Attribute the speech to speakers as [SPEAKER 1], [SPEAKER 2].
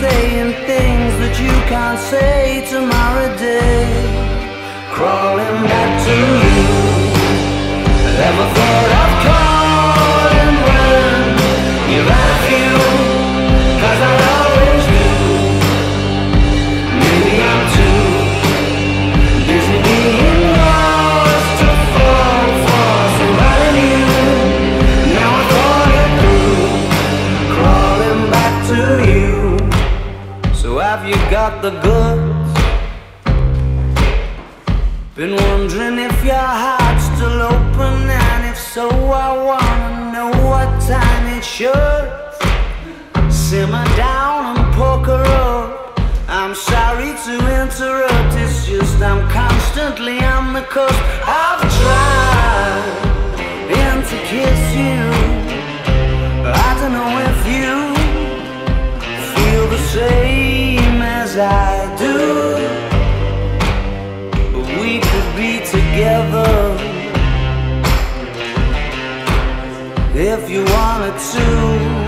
[SPEAKER 1] saying things that you can't say tomorrow day. Crawling back to you. Never the goods? Been wondering if your heart's still open, and if so, I wanna know what time it should. Simmer down and poker up. I'm sorry to interrupt, it's just I'm constantly on the coast. I've I do. We could be together if you wanted to.